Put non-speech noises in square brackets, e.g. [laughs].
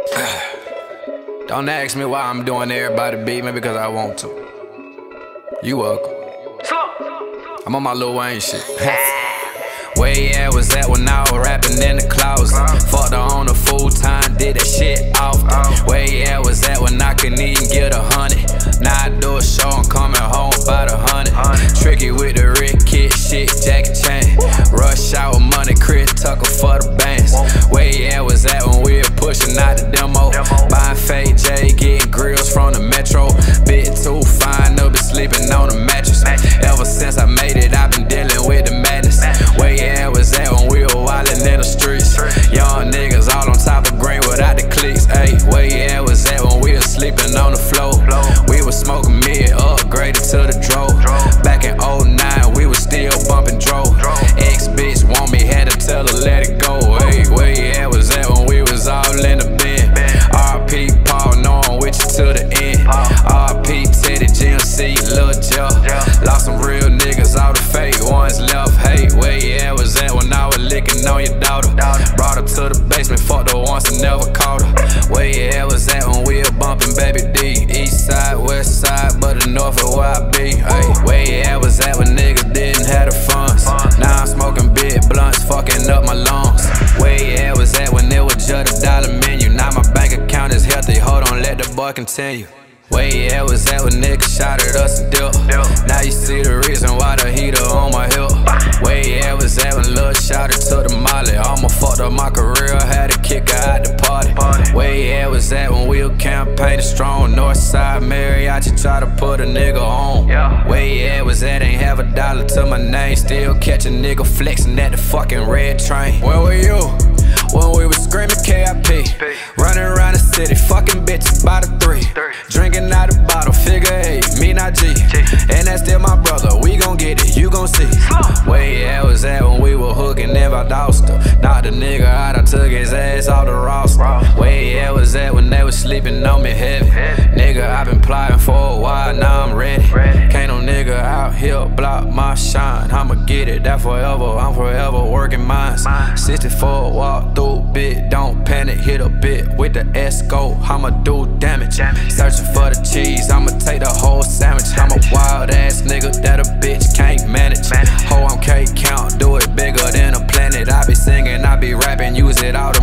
[sighs] Don't ask me why I'm doing everybody beat me because I want to. You welcome. I'm on my Lil Wayne shit. [laughs] Where at was that when I was rapping in the closet. Fucked her on a full time, did that shit often. Oh. Where you at was that when I couldn't Getting grills from the metro. Bit too fine, no be sleeping on the mattress. Ever since I made it, daughter. Brought her to the basement, fucked her once and never caught her. Where you at was at when we were bumping Baby D. East side, west side, but the north is where I be. Hey, where you at was at when niggas didn't have the funds. Now I'm smoking big blunts, fucking up my lungs. Where you at was at when it was just a dollar menu. Now my bank account is healthy. Hold on, let the boy continue. Where you at was at when niggas at shot it to the molly. I'ma fucked up my career, had to kick her out the party. Where you at was at when we were campaigning strong. Northside Mariachi try to put a nigga on. Yeah. Where you at was at ain't have a dollar to my name. Still catch a nigga flexing at the fucking red train. Where were you? You at was at when we were hooking never in Valdosta. Knocked the nigga out, I took his ass off the roster. Where you at was at when they was sleeping on me heavy. Nigga, i been plotting for a while, now I'm ready. Can't no nigga out here block my shine. I'ma get it, that forever. I'm forever working mines. 64 walk through bit, don't panic, hit a bit with the Esco. I'ma do damage. Searching for the cheese, I'ma take the whole sandwich. I'm a wild ass nigga that it all